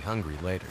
hungry later.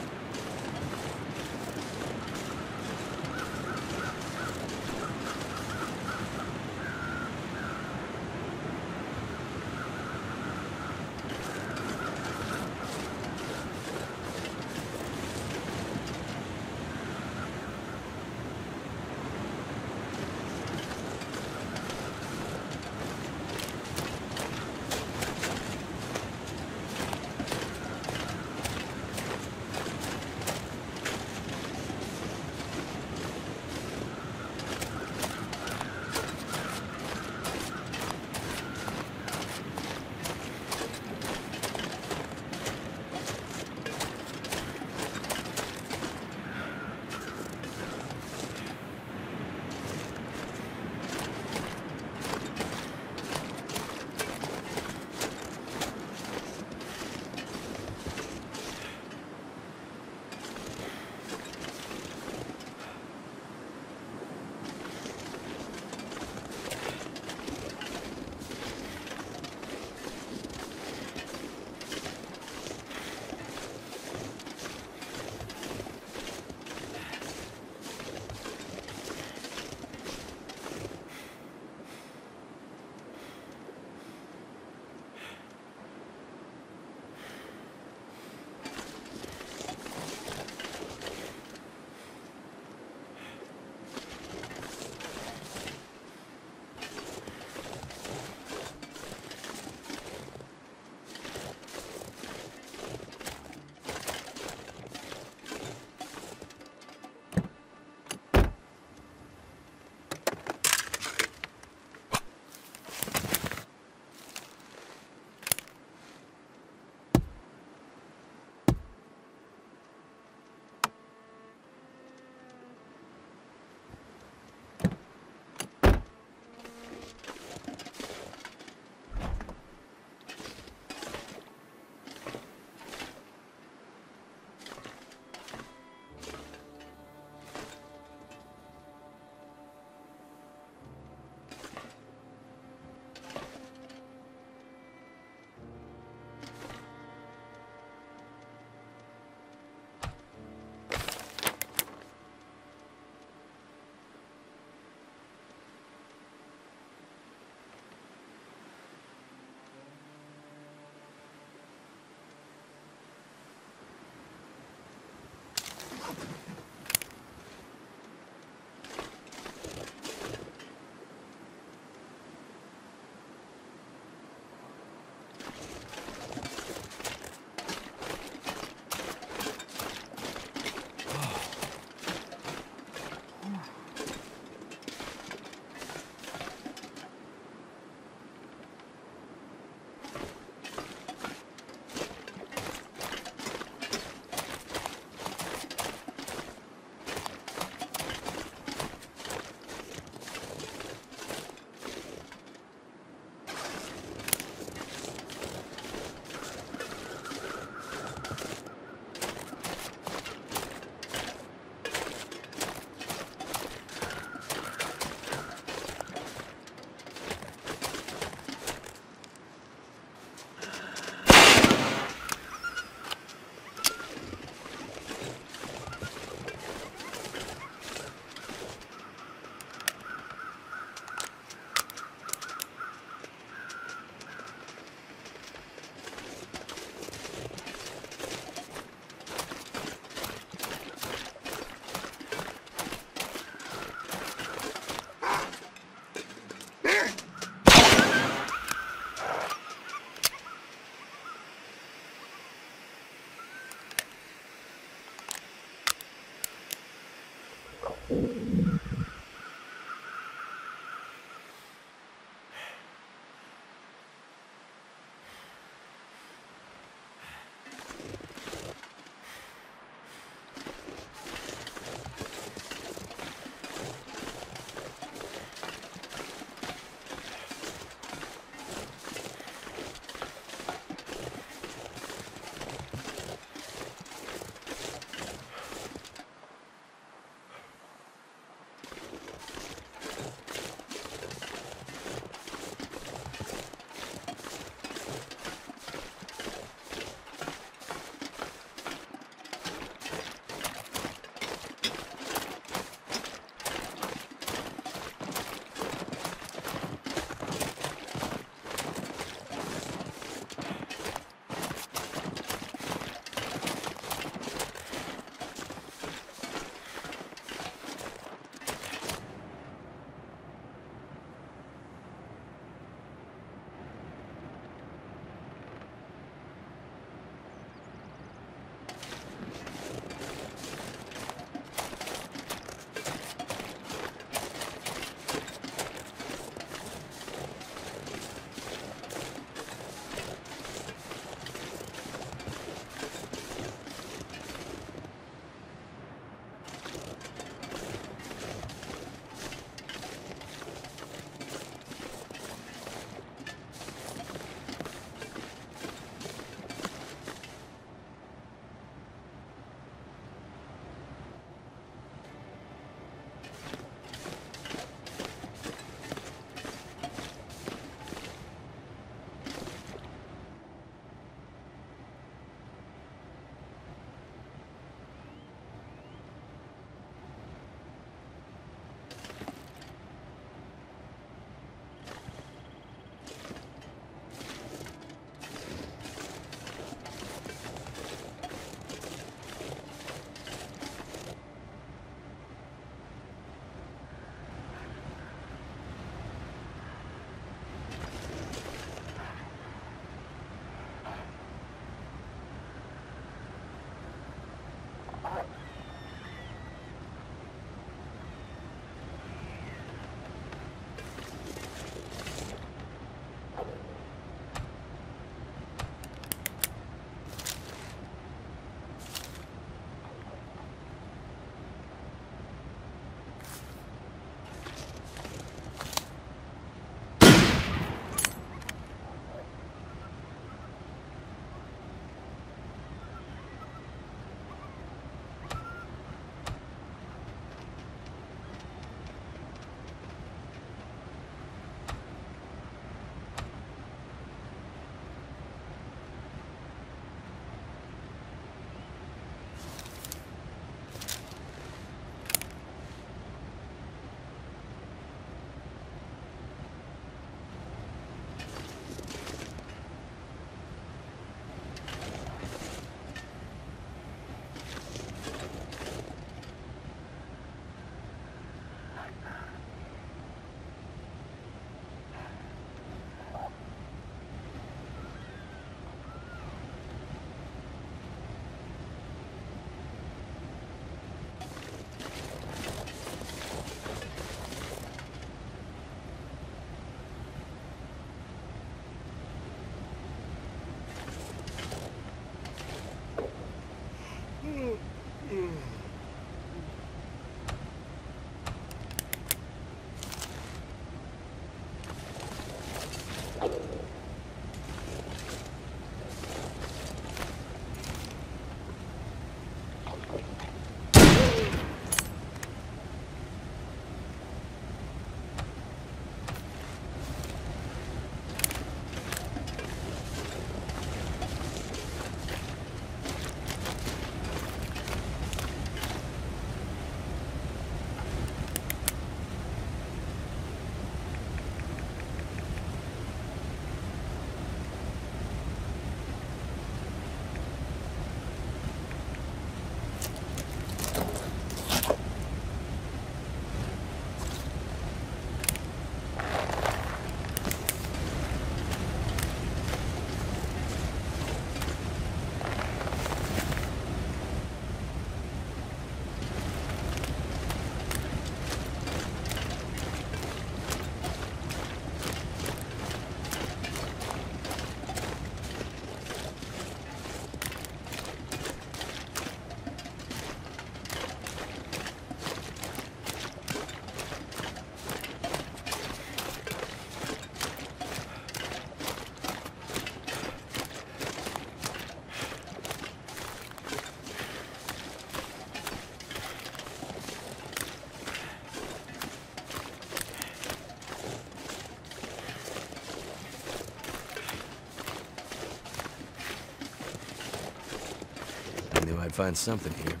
Might find something here.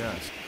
Yes.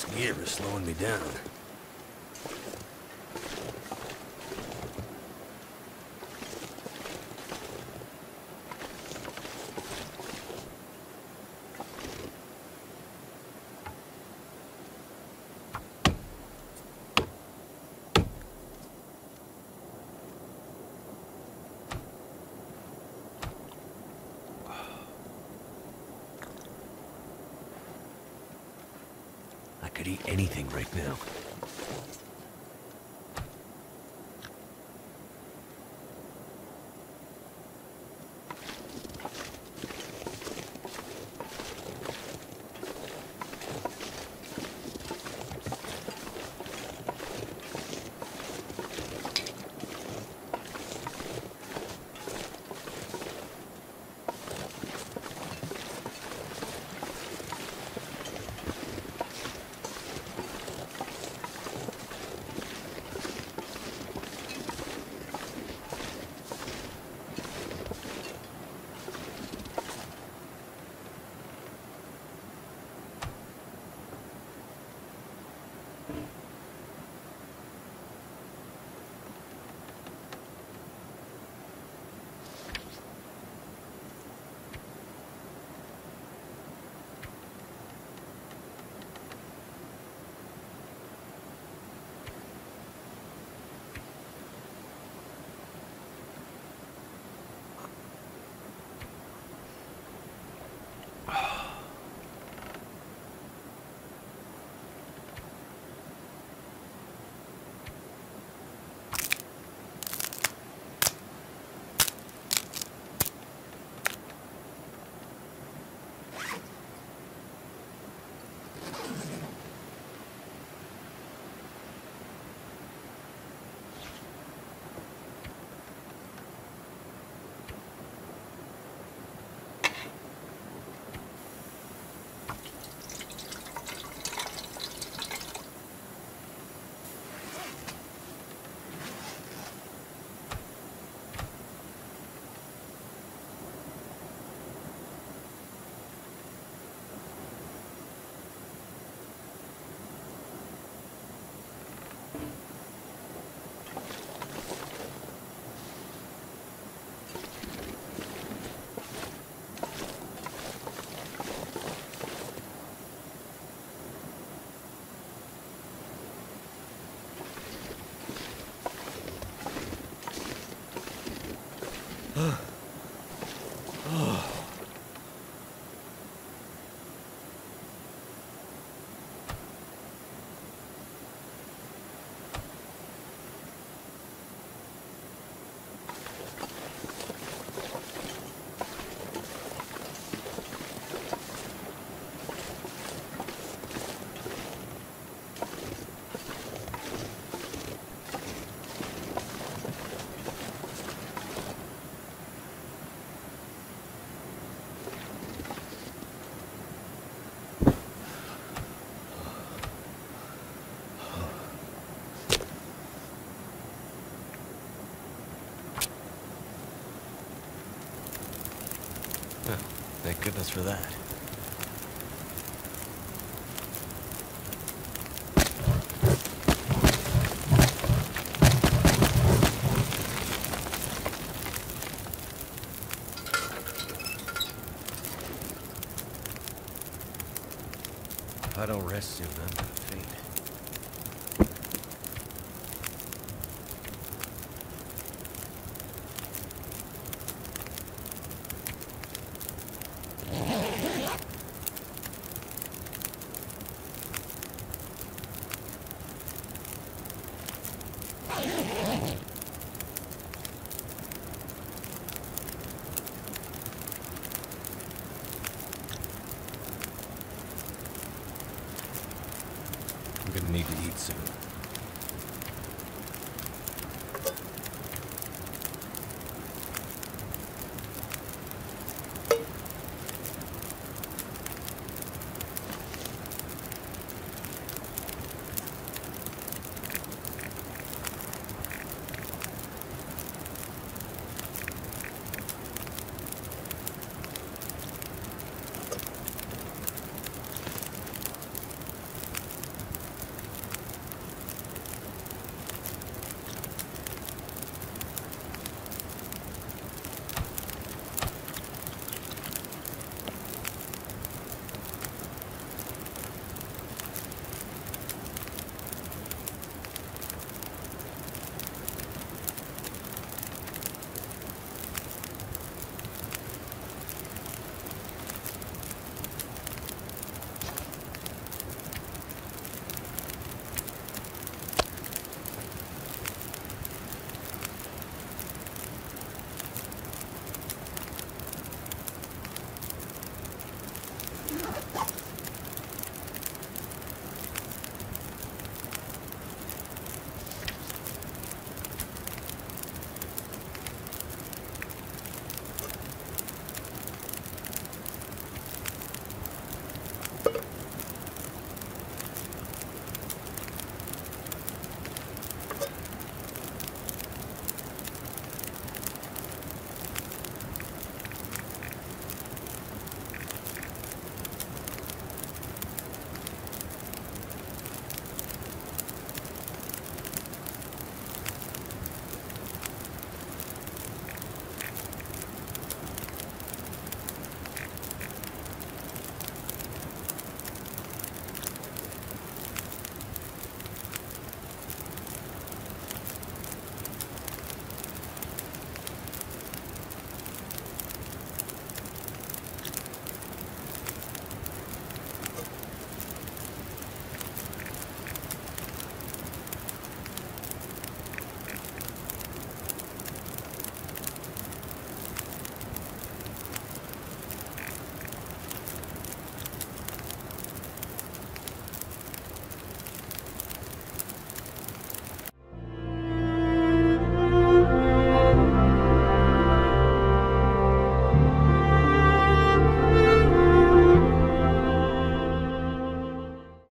This gear is slowing me down. Now. Goodness for that. I don't rest soon,